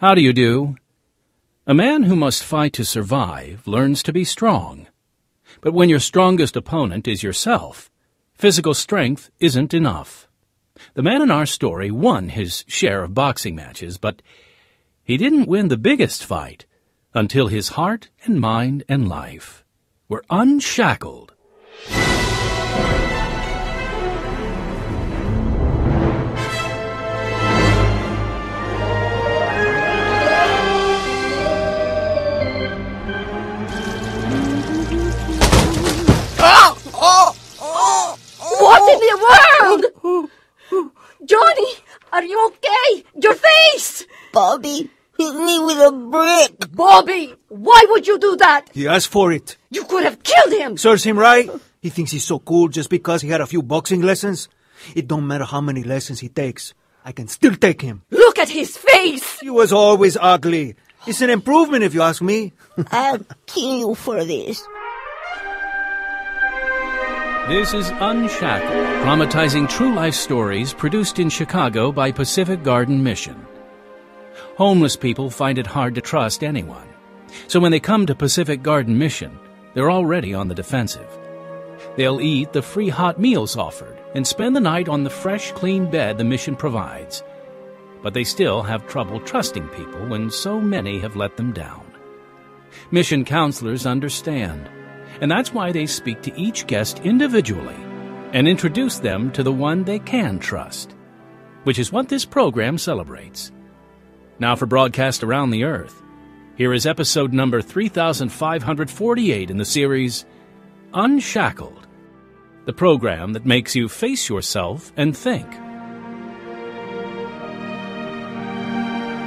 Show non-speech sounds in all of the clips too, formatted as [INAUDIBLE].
How do you do? A man who must fight to survive learns to be strong. But when your strongest opponent is yourself, physical strength isn't enough. The man in our story won his share of boxing matches, but he didn't win the biggest fight until his heart and mind and life were unshackled. The world? Johnny, are you okay? Your face! Bobby hit me with a brick. Bobby, why would you do that? He asked for it. You could have killed him. Serves him right. He thinks he's so cool just because he had a few boxing lessons. It don't matter how many lessons he takes. I can still take him. Look at his face. He was always ugly. It's an improvement if you ask me. [LAUGHS] I'll kill you for this. This is Unshackled, dramatizing true life stories produced in Chicago by Pacific Garden Mission. Homeless people find it hard to trust anyone. So when they come to Pacific Garden Mission, they're already on the defensive. They'll eat the free hot meals offered and spend the night on the fresh, clean bed the mission provides. But they still have trouble trusting people when so many have let them down. Mission counselors understand, and that's why they speak to each guest individually and introduce them to the one they can trust, which is what this program celebrates. Now for broadcast around the earth, here is episode number 3548 in the series Unshackled, the program that makes you face yourself and think.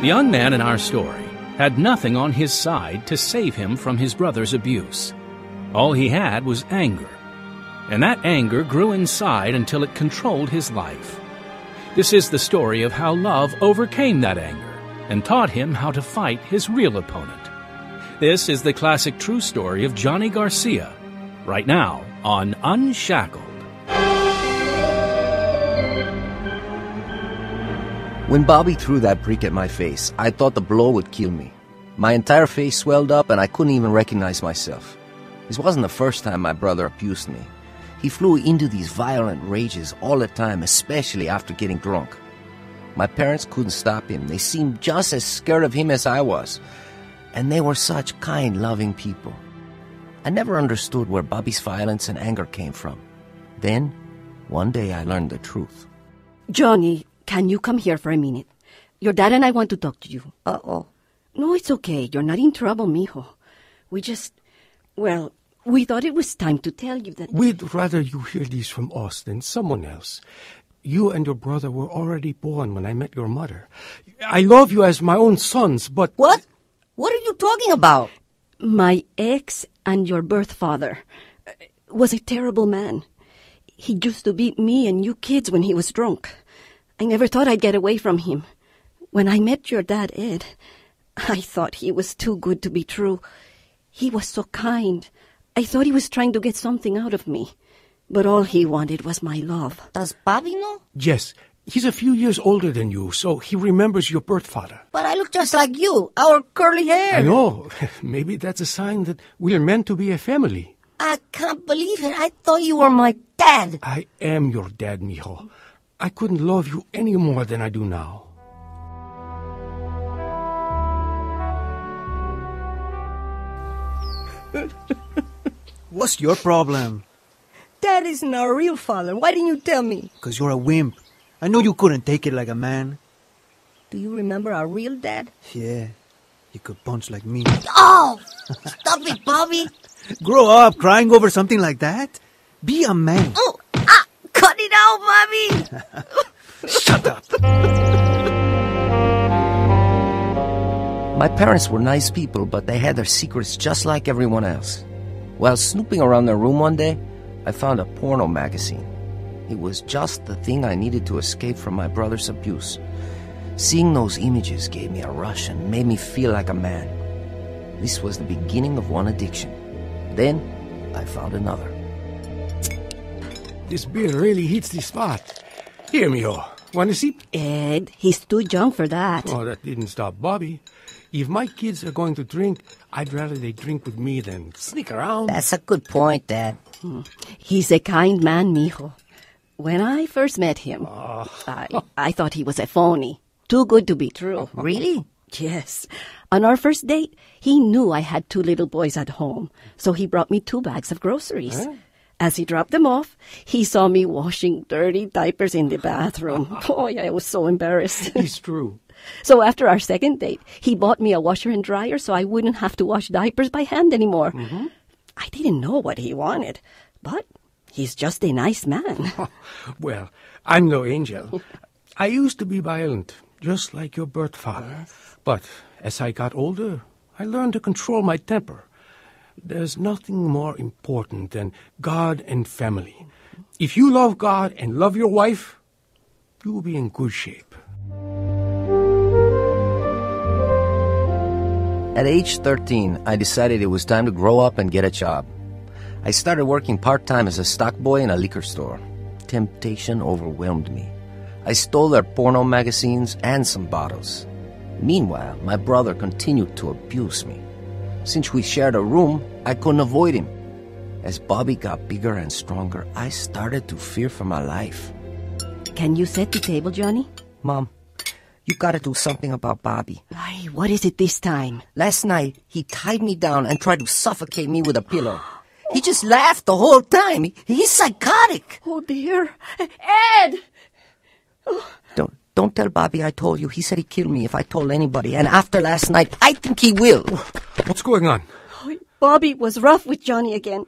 The young man in our story had nothing on his side to save him from his brother's abuse. All he had was anger, and that anger grew inside until it controlled his life. This is the story of how love overcame that anger and taught him how to fight his real opponent. This is the classic true story of Johnny Garcia, right now on Unshackled. When Bobby threw that brick at my face, I thought the blow would kill me. My entire face swelled up and I couldn't even recognize myself. This wasn't the first time my brother abused me. He flew into these violent rages all the time, especially after getting drunk. My parents couldn't stop him. They seemed just as scared of him as I was. And they were such kind, loving people. I never understood where Bobby's violence and anger came from. Then, one day I learned the truth. Johnny, can you come here for a minute? Your dad and I want to talk to you. Uh-oh. No, it's okay. You're not in trouble, mijo. We just, well, we thought it was time to tell you that. We'd rather you hear these from us than someone else. You and your brother were already born when I met your mother. I love you as my own sons, but. What? What are you talking about? My ex and your birth father uh, was a terrible man. He used to beat me and you kids when he was drunk. I never thought I'd get away from him. When I met your dad, Ed, I thought he was too good to be true. He was so kind. I thought he was trying to get something out of me. But all he wanted was my love. Does Bobby know? Yes, he's a few years older than you, so he remembers your birth father. But I look just like you, our curly hair. I know. [LAUGHS] Maybe that's a sign that we're meant to be a family. I can't believe it. I thought you were my dad. I am your dad, mijo. I couldn't love you any more than I do now. [LAUGHS] What's your problem? Dad isn't our real father. Why didn't you tell me? Because you're a wimp. I know you couldn't take it like a man. Do you remember our real dad? Yeah, you could punch like me. Oh! [LAUGHS] Stop it, Bobby! Grow up crying over something like that. Be a man. Oh! Ah! Cut it out, Bobby! [LAUGHS] Shut up. My parents were nice people, but they had their secrets just like everyone else. While snooping around their room one day, I found a porno magazine. It was just the thing I needed to escape from my brother's abuse. Seeing those images gave me a rush and made me feel like a man. This was the beginning of one addiction. Then, I found another. This beer really hits the spot. Here, mijo. Want to see? Ed, he's too young for that. Oh, that didn't stop Bobby. If my kids are going to drink, I'd rather they drink with me than sneak around. That's a good point, Dad. Hmm. He's a kind man, mijo. When I first met him, ah. I, I thought he was a phony. Too good to be true. [LAUGHS] Really? Yes. On our first date, he knew I had two little boys at home, so he brought me two bags of groceries. As he dropped them off, he saw me washing dirty diapers in the bathroom. [LAUGHS] Boy, I was so embarrassed. It's true. So after our second date, he bought me a washer and dryer so I wouldn't have to wash diapers by hand anymore. Mm-hmm. I didn't know what he wanted, but he's just a nice man. [LAUGHS] Well, I'm no angel. [LAUGHS] I used to be violent, just like your birth father. But as I got older, I learned to control my temper. There's nothing more important than God and family. Mm-hmm. If you love God and love your wife, you will be in good shape. At age 13, I decided it was time to grow up and get a job. I started working part time as a stock boy in a liquor store. Temptation overwhelmed me. I stole their porno magazines and some bottles. Meanwhile, my brother continued to abuse me. Since we shared a room, I couldn't avoid him. As Bobby got bigger and stronger, I started to fear for my life. Can you set the table, Johnny? Mom, you gotta do something about Bobby. Ay, what is it this time? Last night, he tied me down and tried to suffocate me with a pillow. He just laughed the whole time. He- He's psychotic. Oh dear. Ed! Oh. Don't don't tell Bobby I told you. He said he'd kill me if I told anybody. And after last night, I think he will. What's going on? Bobby was rough with Johnny again.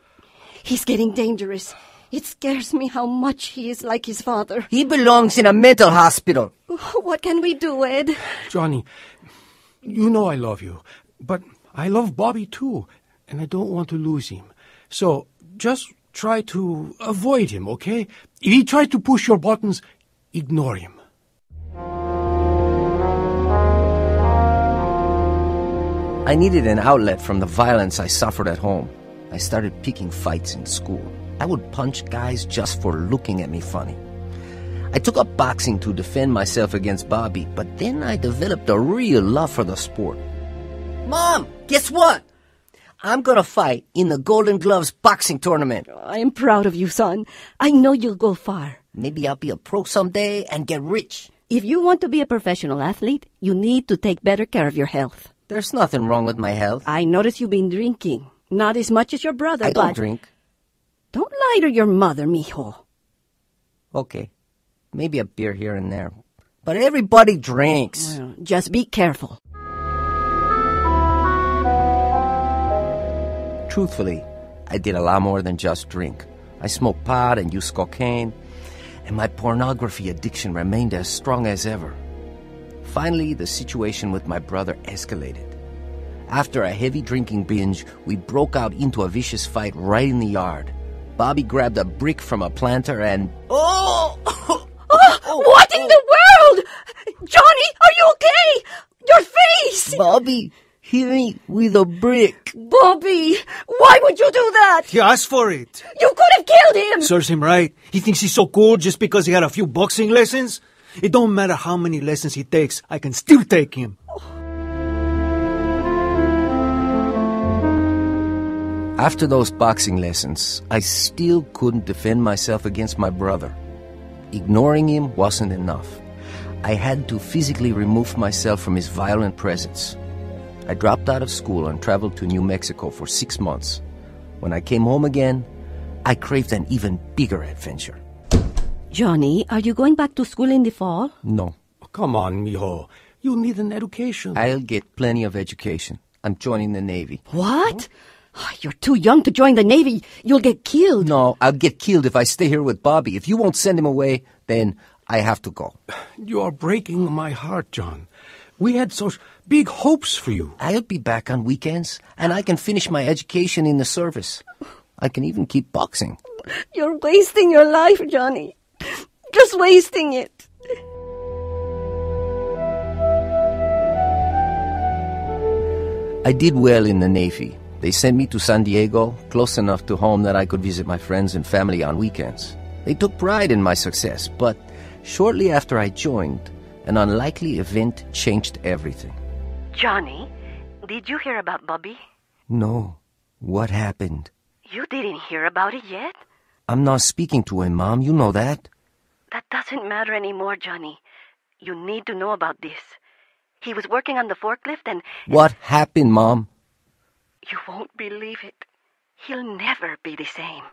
He's getting dangerous. It scares me how much he is like his father. He belongs in a mental hospital. Oh, what can we do, Ed? Johnny, you know I love you, but I love Bobby too, and I don't want to lose him. So just try to avoid him, okay? If he tries to push your buttons, ignore him. I needed an outlet from the violence I suffered at home. I started picking fights in school. I would punch guys just for looking at me funny. I took up boxing to defend myself against Bobby, but then I developed a real love for the sport. Mom, guess what? I'm gonna fight in the Golden Gloves boxing tournament. I am proud of you, son. I know you'll go far. Maybe I'll be a pro someday and get rich. If you want to be a professional athlete, you need to take better care of your health. There's nothing wrong with my health. I notice you've been drinking. Not as much as your brother, I but don't drink. Don't lie to your mother, mijo. Okay. Maybe a beer here and there. But everybody drinks. Well, just be careful. Truthfully, I did a lot more than just drink. I smoked pot and used cocaine, and my pornography addiction remained as strong as ever. Finally, the situation with my brother escalated. After a heavy drinking binge, we broke out into a vicious fight right in the yard. Bobby grabbed a brick from a planter and. Oh! [LAUGHS] Ah, oh, oh what in oh. the world? Johnny, are you okay? Your face! Bobby hit me with a brick. Bobby, why would you do that? He asked for it. You could have killed him! Serves him right. He thinks he's so cool just because he had a few boxing lessons. It don't matter how many lessons he takes, I can still take him. After those boxing lessons, I still couldn't defend myself against my brother. Ignoring him wasn't enough. I had to physically remove myself from his violent presence. I dropped out of school and traveled to New Mexico for six months. When I came home again, I craved an even bigger adventure. Johnny, are you going back to school in the fall? No, oh, Come on, mijo. You need an education. I'll get plenty of education. I'm joining the Navy. What? Ah, You're too young to join the Navy. You'll get killed. No, I'll get killed if I stay here with Bobby. If you won't send him away, then I have to go. You are breaking my heart, John. We had such big hopes for you. I'll be back on weekends, and I can finish my education in the service. I can even keep boxing. You're wasting your life, Johnny. Just wasting it. I did well in the Navy. They sent me to San Diego, close enough to home that I could visit my friends and family on weekends. They took pride in my success, but Shortly after I joined, an unlikely event changed everything. Johnny, did you hear about Bobby? No. What happened? You didn't hear about it yet? I'm not speaking to him, Mom. You know that. That doesn't matter anymore, Johnny. You need to know about this. He was working on the forklift and What happened, Mom? You won't believe it. He'll never be the same.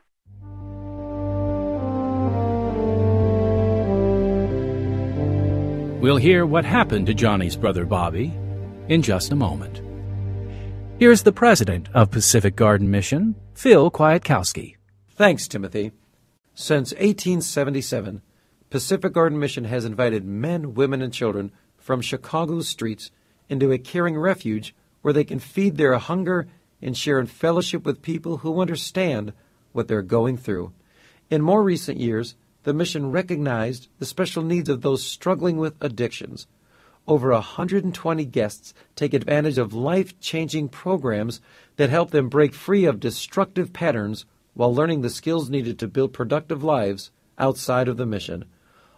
We'll hear what happened to Johnny's brother Bobby in just a moment. Here's the president of Pacific Garden Mission, Phil Kwiatkowski. Thanks, Timothy. Since 1877, Pacific Garden Mission has invited men, women, and children from Chicago's streets into a caring refuge where they can feed their hunger and share in fellowship with people who understand what they're going through. In more recent years, the mission recognized the special needs of those struggling with addictions. Over 120 guests take advantage of life changing programs that help them break free of destructive patterns while learning the skills needed to build productive lives outside of the mission.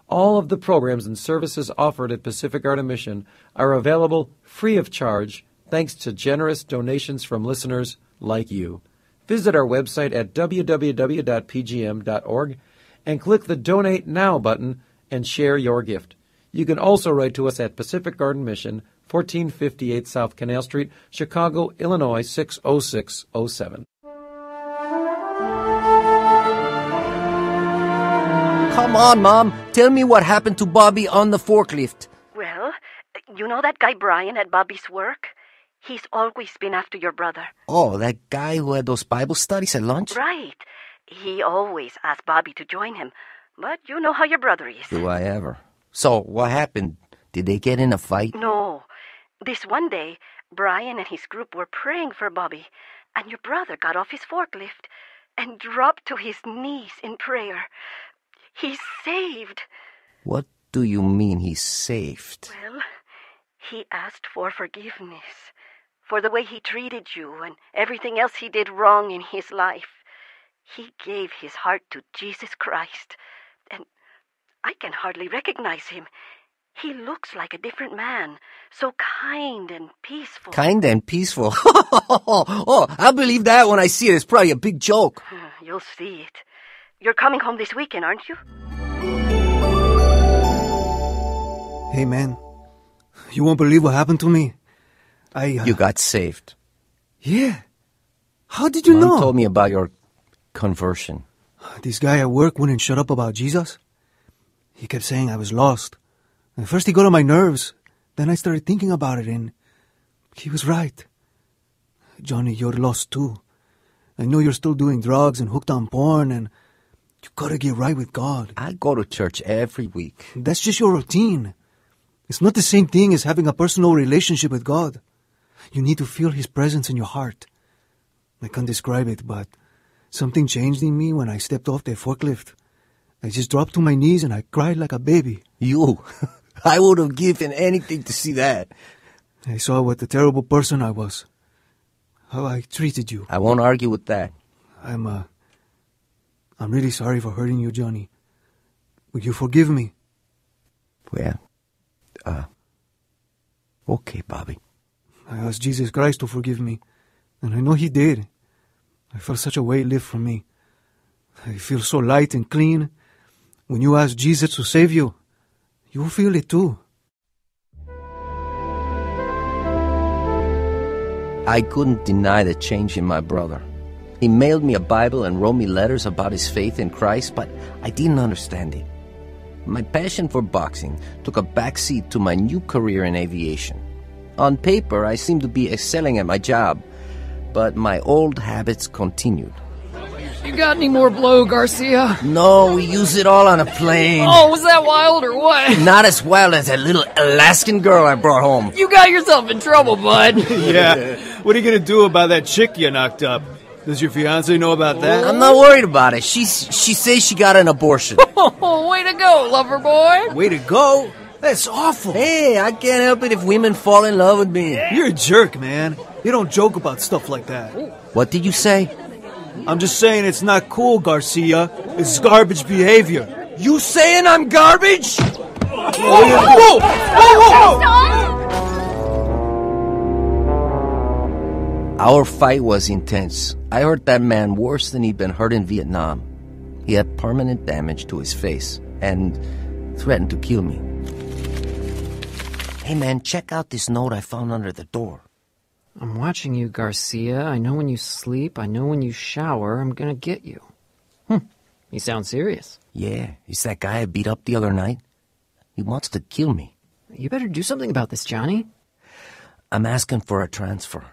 All of the programs and services offered at Pacific Garden Mission are available free of charge thanks to generous donations from listeners like you. Visit our website at www.pgm.org and click the Donate Now button and share your gift. You can also write to us at Pacific Garden Mission, 1458 South Canal Street, Chicago, Illinois 60607. Come on, Mom. Tell me what happened to Bobby on the forklift. Well, you know that guy Brian at Bobby's work? He's always been after your brother. Oh, that guy who had those Bible studies at lunch? Right. He always asked Bobby to join him. But you know how your brother is. Do I ever? So, what happened? Did they get in a fight? No. This one day, Brian and his group were praying for Bobby, and your brother got off his forklift and dropped to his knees in prayer. He's saved. What do you mean he's saved? Well, he asked for forgiveness for the way he treated you and everything else he did wrong in his life. He gave his heart to Jesus Christ, and I can hardly recognize him. He looks like a different man, so kind and peaceful. Kind and peaceful. [LAUGHS] oh, I'll believe that when I see it. It's probably a big joke. Hmm, you'll see it. You're coming home this weekend, aren't you? Hey, man. You won't believe what happened to me. I. Uh, You got saved. Yeah. How did you Mom know? told me about your conversion. This guy at work wouldn't shut up about Jesus. He kept saying I was lost. And first he got on my nerves. Then I started thinking about it and he was right. Johnny, you're lost too. I know you're still doing drugs and hooked on porn and you gotta get right with God. I go to church every week. That's just your routine. It's not the same thing as having a personal relationship with God. You need to feel His presence in your heart. I can't describe it, but something changed in me when I stepped off the forklift. I just dropped to my knees and I cried like a baby. You. [LAUGHS] I would have given anything to see that. I saw what a terrible person I was. How I treated you. I won't argue with that. I'm, uh, I'm really sorry for hurting you, Johnny. Will you forgive me? Well, uh, okay, Bobby. I asked Jesus Christ to forgive me, and I know He did. I felt such a weight lift from me. I feel so light and clean. When you ask Jesus to save you, you'll feel it too. I couldn't deny the change in my brother. He mailed me a Bible and wrote me letters about his faith in Christ, but I didn't understand it. My passion for boxing took a backseat to my new career in aviation. On paper, I seemed to be excelling at my job, but my old habits continued. You got any more blow, Garcia? No, we use it all on a plane. Oh, was that wild or what? Not as wild as that little Alaskan girl I brought home. You got yourself in trouble, bud. [LAUGHS] Yeah. What are you gonna do about that chick you knocked up? Does your fiance know about that? I'm not worried about it. She she says she got an abortion. [LAUGHS] Oh, way to go, lover boy. Way to go! That's awful! hey, I can't help it if women fall in love with me. You're a jerk, man. You don't joke about stuff like that. What did you say? I'm just saying it's not cool, Garcia. It's garbage behavior. You saying I'm garbage? Our fight was intense. I hurt that man worse than he'd been hurt in Vietnam. He had permanent damage to his face and threatened to kill me. Hey man, check out this note I found under the door. I'm watching you, Garcia. I know when you sleep. I know when you shower. I'm gonna get you. Hmm. You sound serious. Yeah, it's that guy I beat up the other night. He wants to kill me. You better do something about this, Johnny. I'm asking for a transfer.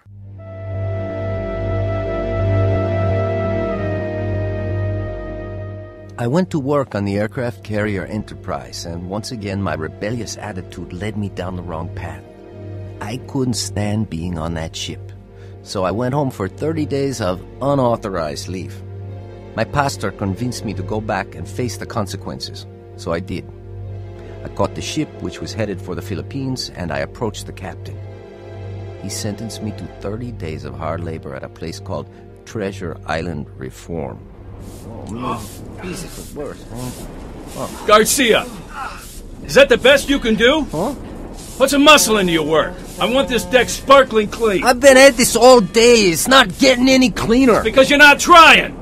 I went to work on the aircraft carrier Enterprise, and once again my rebellious attitude led me down the wrong path. I couldn't stand being on that ship, so I went home for 30 days of unauthorized leave. My pastor convinced me to go back and face the consequences, so I did. I caught the ship, which was headed for the Philippines, and I approached the captain. He sentenced me to 30 days of hard labor at a place called Treasure Island Reform. Jesus, worse, Garcia, is that the best you can do? Huh? Put some muscle into your work. I want this deck sparkling clean. I've been at this all day. It's not getting any cleaner. Because you're not trying.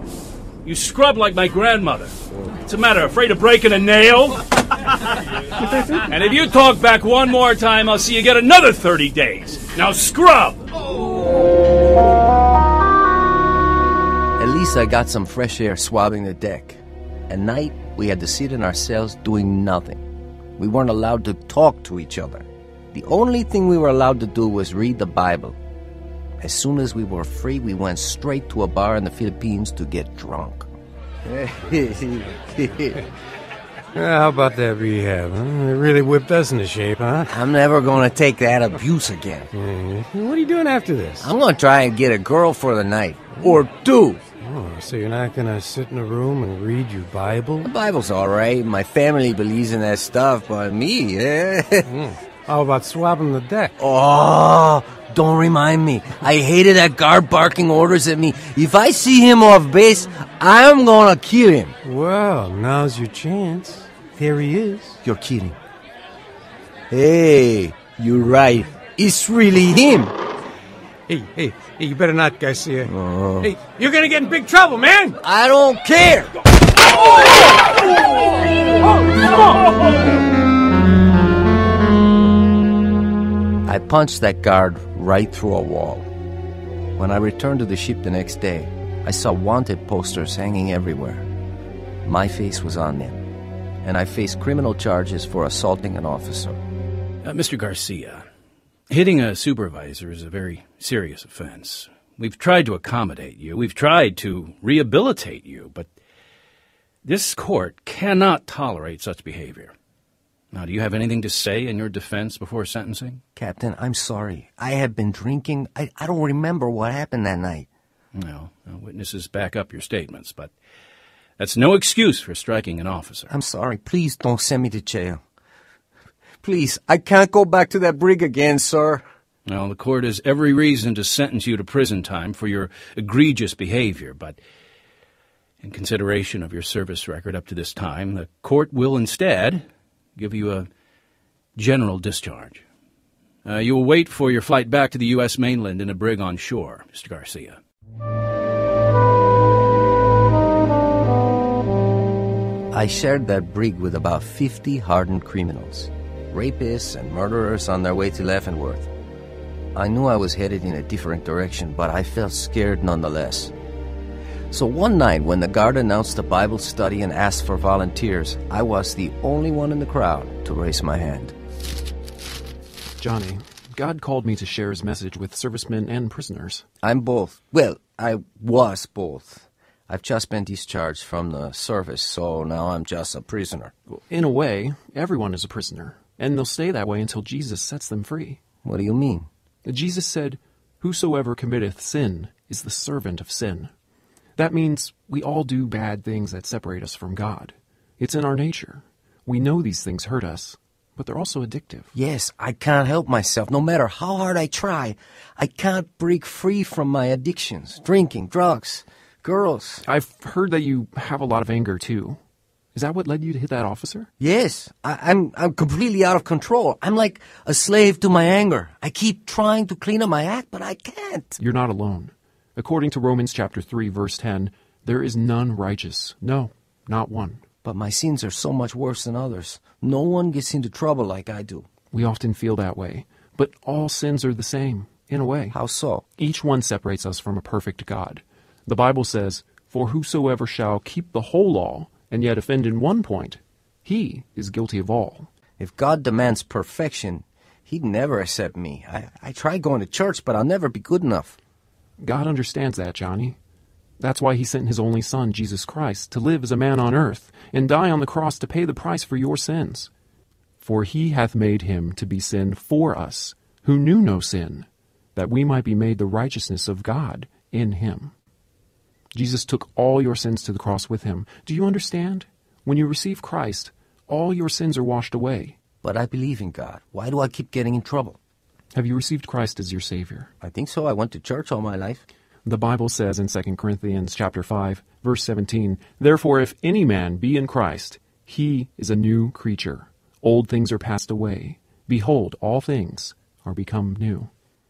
You scrub like my grandmother. What's the matter? Of afraid of breaking a nail? [LAUGHS] and if you talk back one more time, I'll see you get another 30 days. Now scrub! At least I got some fresh air swabbing the deck. At night, we had to sit in our cells doing nothing. We weren't allowed to talk to each other. The only thing we were allowed to do was read the Bible. As soon as we were free, we went straight to a bar in the Philippines to get drunk. [LAUGHS] How about that rehab? Huh? It really whipped us into shape, huh? I'm never gonna take that abuse again. Mm-hmm. What are you doing after this? I'm gonna try and get a girl for the night. Or two. So you're not gonna sit in a room and read your Bible? The Bible's alright. My family believes in that stuff, but me, eh? [LAUGHS] How about swabbing the deck? Oh, don't remind me. I hated that guard barking orders at me. If I see him off base, I'm gonna kill him. Well, now's your chance. There he is. You're kidding. Hey, you're right. It's really him. Hey, hey, hey, you better not, Garcia. Hey, you're gonna get in big trouble, man! I don't care. I punched that guard right through a wall. When I returned to the ship the next day, I saw wanted posters hanging everywhere. My face was on them, and I faced criminal charges for assaulting an officer. Uh, Mr. Garcia, hitting a supervisor is a very serious offense. We've tried to accommodate you. We've tried to rehabilitate you, but this court cannot tolerate such behavior. Now, do you have anything to say in your defense before sentencing? Captain, I'm sorry. I have been drinking. I, I don't remember what happened that night. No, no, witnesses back up your statements, but that's no excuse for striking an officer. I'm sorry. Please don't send me to jail. Please, I can't go back to that brig again, sir. Well, the court has every reason to sentence you to prison time for your egregious behavior, but in consideration of your service record up to this time, the court will instead give you a general discharge. Uh, you will wait for your flight back to the U.S. mainland in a brig on shore, Mr. Garcia. I shared that brig with about 50 hardened criminals, rapists and murderers on their way to Leavenworth. I knew I was headed in a different direction, but I felt scared nonetheless. So one night, when the guard announced a Bible study and asked for volunteers, I was the only one in the crowd to raise my hand. Johnny, God called me to share his message with servicemen and prisoners. I'm both. Well, I was both. I've just been discharged from the service, so now I'm just a prisoner. In a way, everyone is a prisoner, and they'll stay that way until Jesus sets them free. What do you mean? Jesus said, Whosoever committeth sin is the servant of sin. That means we all do bad things that separate us from God. It's in our nature. We know these things hurt us, but they're also addictive. Yes, I can't help myself. No matter how hard I try, I can't break free from my addictions drinking, drugs, girls. I've heard that you have a lot of anger too. Is that what led you to hit that officer? Yes, I, I'm I'm completely out of control. I'm like a slave to my anger. I keep trying to clean up my act, but I can't. You're not alone. According to Romans chapter 3 verse 10, there is none righteous. No, not one. But my sins are so much worse than others. No one gets into trouble like I do. We often feel that way. But all sins are the same, in a way. How so? Each one separates us from a perfect God. The Bible says, For whosoever shall keep the whole law, and yet offend in one point, he is guilty of all. If God demands perfection, He'd never accept me. I, I try going to church, but I'll never be good enough. God understands that, Johnny. That's why he sent his only Son, Jesus Christ, to live as a man on earth, and die on the cross to pay the price for your sins. For he hath made him to be sin for us, who knew no sin, that we might be made the righteousness of God in him. Jesus took all your sins to the cross with him. Do you understand? When you receive Christ, all your sins are washed away. But I believe in God. Why do I keep getting in trouble? Have you received Christ as your Savior? I think so. I went to church all my life. The Bible says in 2 Corinthians chapter 5, verse 17, Therefore if any man be in Christ, he is a new creature. Old things are passed away. Behold, all things are become new.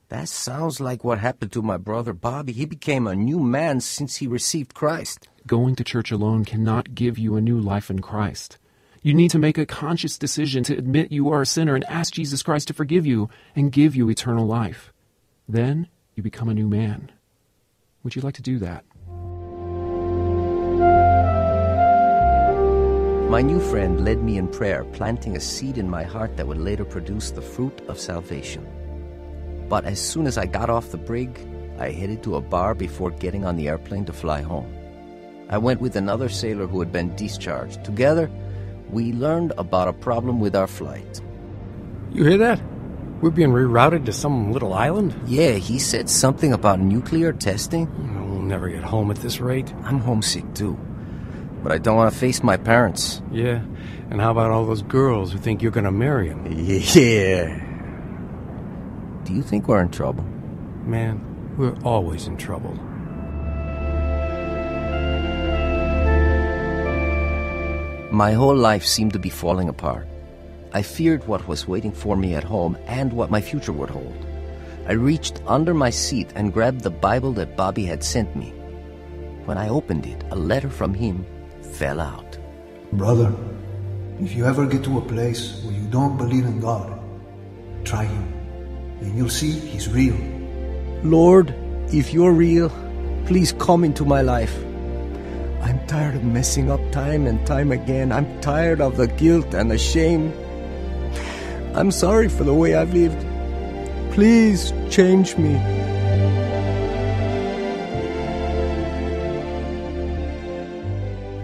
That sounds like what happened to my brother Bobby. He became a new man since he received Christ. Going to church alone cannot give you a new life in Christ. You need to make a conscious decision to admit you are a sinner and ask Jesus Christ to forgive you and give you eternal life. Then you become a new man. Would you like to do that? My new friend led me in prayer, planting a seed in my heart that would later produce the fruit of salvation. But as soon as I got off the brig, I headed to a bar before getting on the airplane to fly home. I went with another sailor who had been discharged. Together, we learned about a problem with our flight. You hear that? We're being rerouted to some little island? Yeah, he said something about nuclear testing. We'll never get home at this rate. I'm homesick too. But I don't want to face my parents. Yeah, and how about all those girls who think you're going to marry them? [LAUGHS] Yeah. Do you think we're in trouble? Man, we're always in trouble. My whole life seemed to be falling apart. I feared what was waiting for me at home and what my future would hold. I reached under my seat and grabbed the Bible that Bobby had sent me. When I opened it, a letter from him fell out. Brother, if you ever get to a place where you don't believe in God, try Him, and you'll see He's real. Lord, if you're real, please come into my life. I'm tired of messing up time and time again. I'm tired of the guilt and the shame. I'm sorry for the way I've lived. Please change me.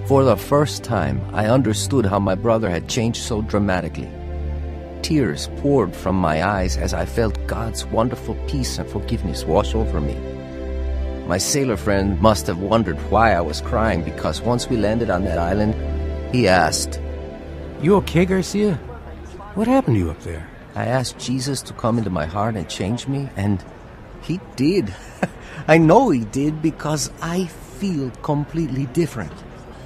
For the first time, I understood how my brother had changed so dramatically. Tears poured from my eyes as I felt God's wonderful peace and forgiveness wash over me. My sailor friend must have wondered why I was crying because once we landed on that island, he asked, You okay, Garcia? What happened to you up there? I asked Jesus to come into my heart and change me, and he did. [LAUGHS] I know he did because I feel completely different.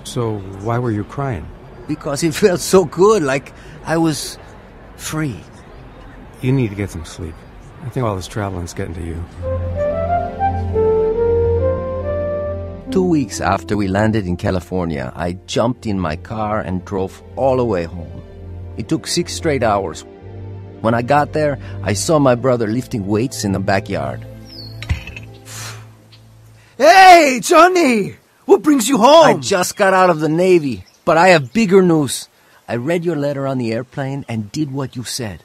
So, why were you crying? Because it felt so good, like I was free. You need to get some sleep. I think all this traveling's getting to you. Two weeks after we landed in California, I jumped in my car and drove all the way home. It took six straight hours. When I got there, I saw my brother lifting weights in the backyard. Hey, Johnny! What brings you home? I just got out of the Navy, but I have bigger news. I read your letter on the airplane and did what you said.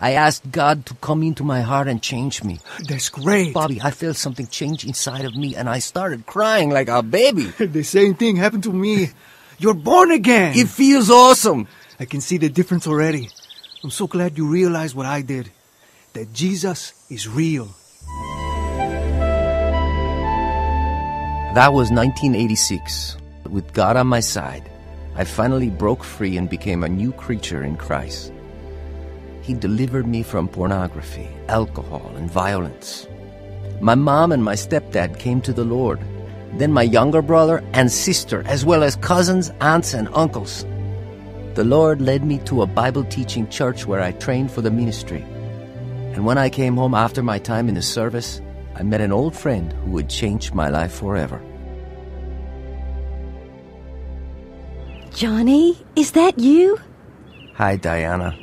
I asked God to come into my heart and change me. That's great. Bobby, I felt something change inside of me and I started crying like a baby. [LAUGHS] the same thing happened to me. You're born again. It feels awesome. I can see the difference already. I'm so glad you realized what I did. That Jesus is real. That was 1986. With God on my side, I finally broke free and became a new creature in Christ. He delivered me from pornography, alcohol, and violence. My mom and my stepdad came to the Lord. Then my younger brother and sister, as well as cousins, aunts, and uncles. The Lord led me to a Bible teaching church where I trained for the ministry. And when I came home after my time in the service, I met an old friend who would change my life forever. Johnny, is that you? Hi, Diana.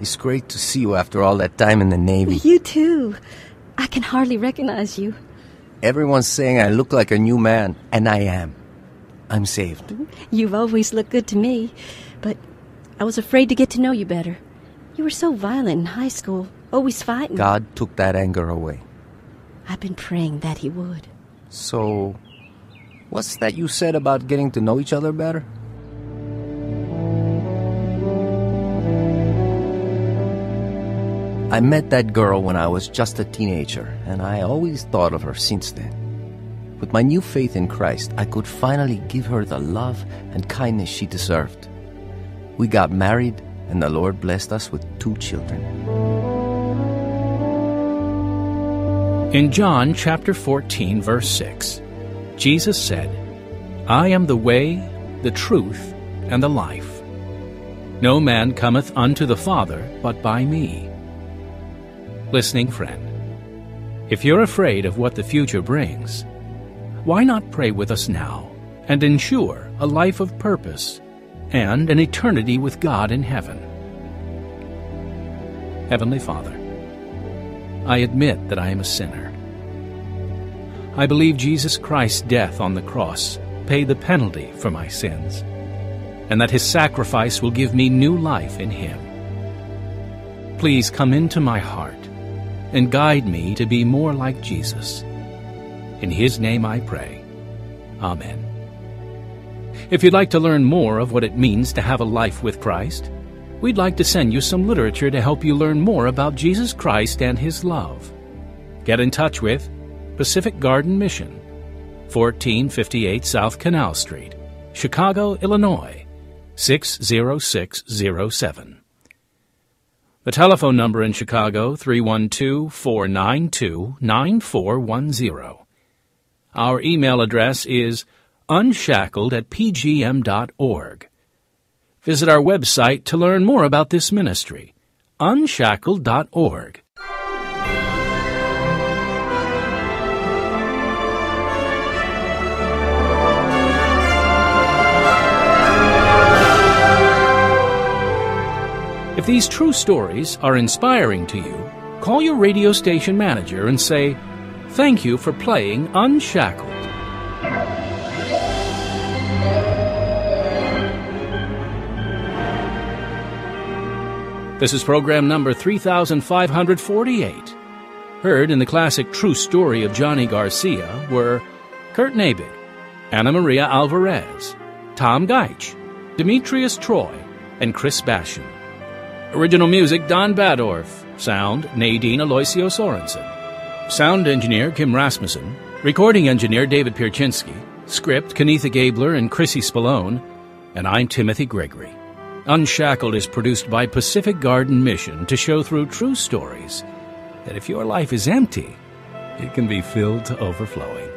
It's great to see you after all that time in the Navy. You too. I can hardly recognize you. Everyone's saying I look like a new man, and I am. I'm saved. Mm-hmm. You've always looked good to me, but I was afraid to get to know you better. You were so violent in high school, always fighting. God took that anger away. I've been praying that he would. So, what's that you said about getting to know each other better? I met that girl when I was just a teenager, and I always thought of her since then. With my new faith in Christ, I could finally give her the love and kindness she deserved. We got married, and the Lord blessed us with two children. In John chapter 14, verse 6, Jesus said, I am the way, the truth, and the life. No man cometh unto the Father but by me. Listening friend, if you're afraid of what the future brings, why not pray with us now and ensure a life of purpose and an eternity with God in heaven? Heavenly Father, I admit that I am a sinner. I believe Jesus Christ's death on the cross paid the penalty for my sins, and that his sacrifice will give me new life in him. Please come into my heart and guide me to be more like Jesus. In his name I pray. Amen. If you'd like to learn more of what it means to have a life with Christ, we'd like to send you some literature to help you learn more about Jesus Christ and his love. Get in touch with Pacific Garden Mission, 1458 South Canal Street, Chicago, Illinois, 60607. The telephone number in Chicago, 312-492-9410. Our email address is unshackled at pgm.org. Visit our website to learn more about this ministry, unshackled.org. If these true stories are inspiring to you, call your radio station manager and say, Thank you for playing Unshackled. This is program number 3548. Heard in the classic True Story of Johnny Garcia were Kurt Naebig, Anna Maria Alvarez, Tom Geich, Demetrius Troy, and Chris Bashan. Original music Don Badorf. Sound Nadine Aloisio Sorensen. Sound engineer Kim Rasmussen. Recording engineer David Pierczynski. Script Kenitha Gabler and Chrissy Spallone. And I'm Timothy Gregory. Unshackled is produced by Pacific Garden Mission to show through true stories that if your life is empty, it can be filled to overflowing.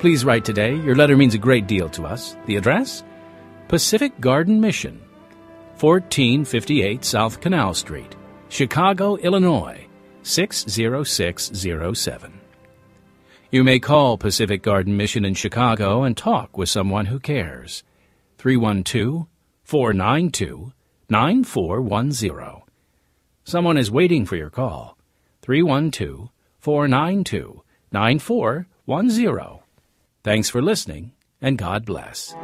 Please write today. Your letter means a great deal to us. The address? Pacific Garden Mission. 1458 South Canal Street, Chicago, Illinois, 60607. You may call Pacific Garden Mission in Chicago and talk with someone who cares. 312 492 9410. Someone is waiting for your call. 312 492 9410. Thanks for listening, and God bless.